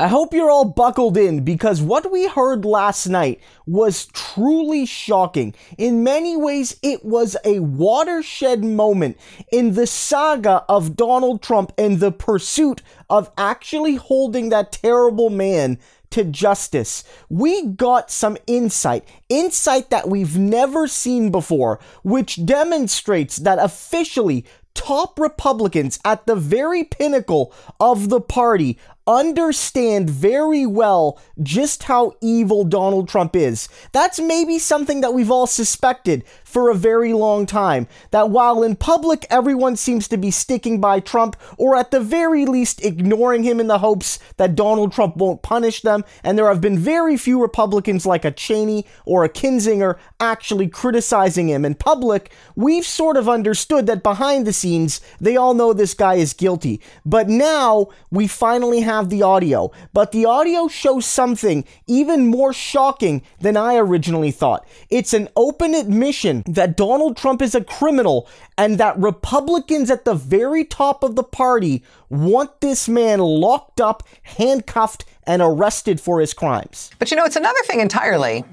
I hope you're all buckled in because what we heard last night was truly shocking. In many ways, it was a watershed moment in the saga of Donald Trump and the pursuit of actually holding that terrible man to justice. We got some insight, insight that we've never seen before, which demonstrates that officially top Republicans at the very pinnacle of the party understand very well just how evil Donald Trump is. That's maybe something that we've all suspected for a very long time. That while in public everyone seems to be sticking by Trump, or at the very least ignoring him in the hopes that Donald Trump won't punish them, and there have been very few Republicans like a Cheney or a Kinzinger actually criticizing him in public, we've sort of understood that behind the scenes they all know this guy is guilty. But now we finally have the audio. But the audio shows something even more shocking than I originally thought. It's an open admission that Donald Trump is a criminal and that Republicans at the very top of the party want this man locked up, handcuffed, and arrested for his crimes. But you know, it's another thing entirely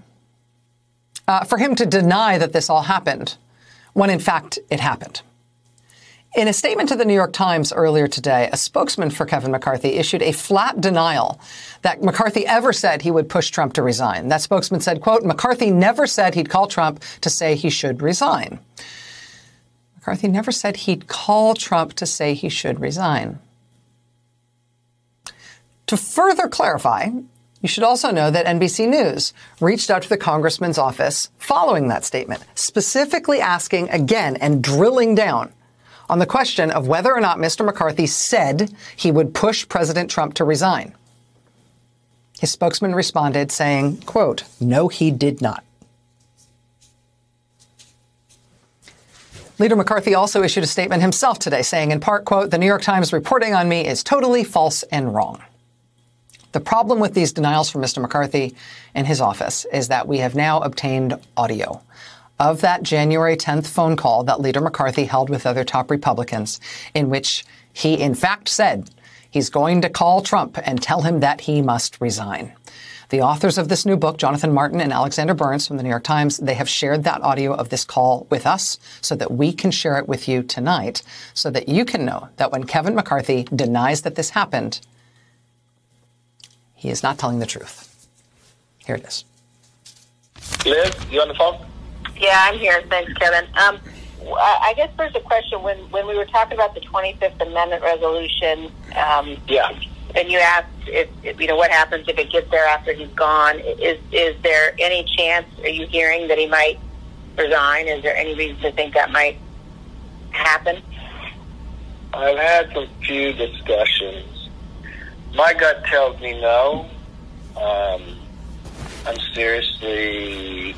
uh, for him to deny that this all happened when in fact it happened. In a statement to the New York Times earlier today, a spokesman for Kevin McCarthy issued a flat denial that McCarthy ever said he would push Trump to resign. That spokesman said, quote, McCarthy never said he'd call Trump to say he should resign. McCarthy never said he'd call Trump to say he should resign. To further clarify, you should also know that NBC News reached out to the congressman's office following that statement, specifically asking again and drilling down on the question of whether or not Mr. McCarthy said he would push President Trump to resign. His spokesman responded saying, quote, no, he did not. Leader McCarthy also issued a statement himself today saying in part, quote, the New York Times reporting on me is totally false and wrong. The problem with these denials from Mr. McCarthy and his office is that we have now obtained audio of that January 10th phone call that Leader McCarthy held with other top Republicans, in which he in fact said he's going to call Trump and tell him that he must resign. The authors of this new book, Jonathan Martin and Alexander Burns from the New York Times, they have shared that audio of this call with us so that we can share it with you tonight so that you can know that when Kevin McCarthy denies that this happened, he is not telling the truth. Here it is. Liz, you on the phone? Yeah, I'm here. Thanks, Kevin. Um, I guess there's a question when when we were talking about the 25th Amendment resolution. Um, yeah. And you asked if, if, you know what happens if it gets there after he's gone. Is is there any chance? Are you hearing that he might resign? Is there any reason to think that might happen? I've had some few discussions. My gut tells me no. Um, I'm seriously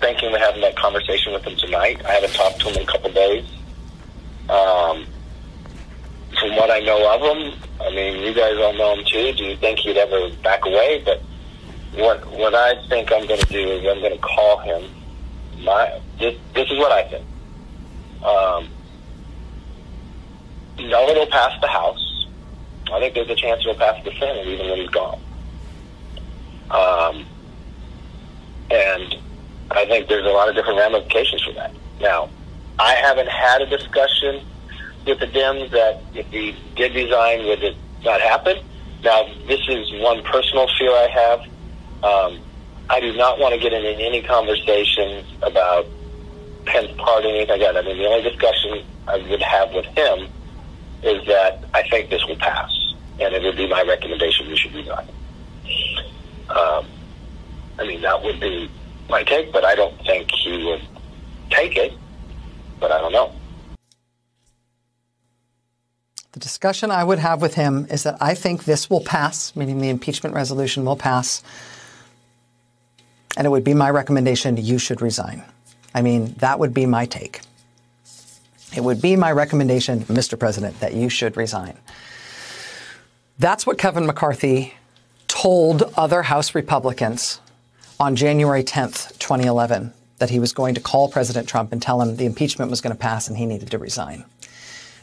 thinking of having that conversation with him tonight. I haven't talked to him in a couple days. Um, from what I know of him, I mean, you guys all know him too. Do you think he'd ever back away? But what what I think I'm going to do is I'm going to call him. My this this is what I think. Um, no, it'll pass the House. I think there's a chance it'll pass the Senate even when he's gone. Um, and I think there's a lot of different ramifications for that. Now, I haven't had a discussion with the Dems that if he did resign, would it not happen? Now, this is one personal fear I have. Um, I do not want to get into any conversations about Pence like that. I mean, the only discussion I would have with him is that I think this will pass, and it would be my recommendation we should resign. Um, I mean, that would be my take, but I don't think he would take it. But I don't know. The discussion I would have with him is that I think this will pass, meaning the impeachment resolution will pass, and it would be my recommendation you should resign. I mean, that would be my take. It would be my recommendation, Mr. President, that you should resign. That's what Kevin McCarthy told other House Republicans on January 10th, 2011, that he was going to call President Trump and tell him the impeachment was going to pass and he needed to resign.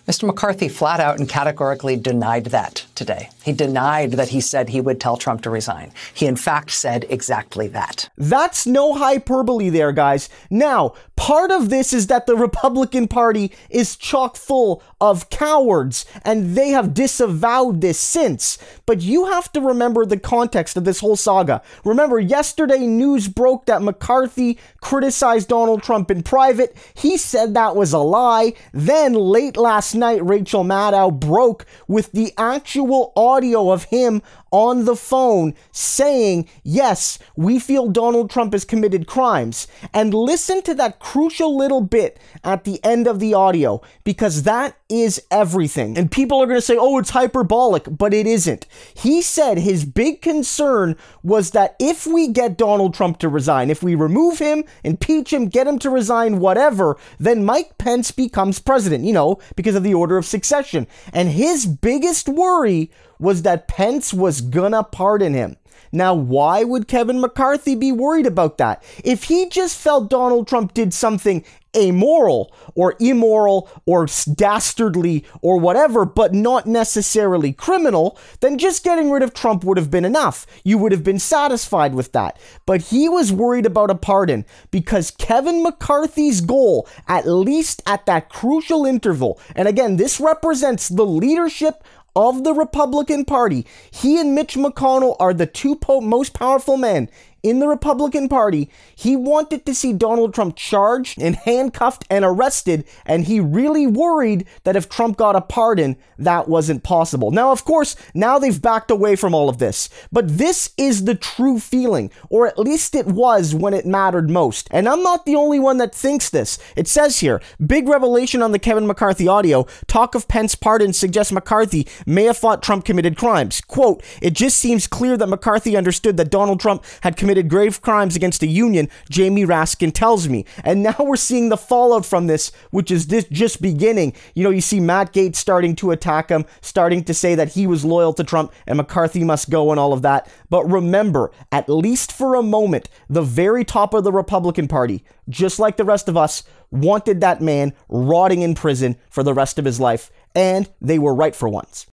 Mr. McCarthy flat out and categorically denied that today. He denied that he said he would tell Trump to resign. He, in fact, said exactly that. That's no hyperbole there, guys. Now, part of this is that the Republican Party is chock full of cowards, and they have disavowed this since. But you have to remember the context of this whole saga. Remember, yesterday news broke that McCarthy criticized Donald Trump in private. He said that was a lie. Then, late last night, Rachel Maddow broke with the actual audio of him on the phone saying, Yes, we feel Donald Trump has committed crimes. And listen to that crucial little bit at the end of the audio because that is everything. And people are going to say, oh, it's hyperbolic, but it isn't. He said his big concern was that if we get Donald Trump to resign, if we remove him, impeach him, get him to resign, whatever, then Mike Pence becomes president, you know, because of the order of succession. And his biggest worry was that Pence was gonna pardon him. Now, why would Kevin McCarthy be worried about that? If he just felt Donald Trump did something amoral or immoral or dastardly or whatever, but not necessarily criminal, then just getting rid of Trump would have been enough. You would have been satisfied with that. But he was worried about a pardon because Kevin McCarthy's goal, at least at that crucial interval, and again, this represents the leadership of the Republican Party. He and Mitch McConnell are the two po- most powerful men in the Republican Party, he wanted to see Donald Trump charged and handcuffed and arrested, and he really worried that if Trump got a pardon, that wasn't possible. Now, of course, now they've backed away from all of this, but this is the true feeling, or at least it was when it mattered most. And I'm not the only one that thinks this. It says here big revelation on the Kevin McCarthy audio talk of Pence pardon suggests McCarthy may have thought Trump committed crimes. Quote, it just seems clear that McCarthy understood that Donald Trump had committed committed grave crimes against the Union, Jamie Raskin tells me. And now we're seeing the fallout from this, which is this just beginning. You know, you see Matt Gaetz starting to attack him, starting to say that he was loyal to Trump and McCarthy must go and all of that. But remember, at least for a moment, the very top of the Republican Party, just like the rest of us, wanted that man rotting in prison for the rest of his life. And they were right for once.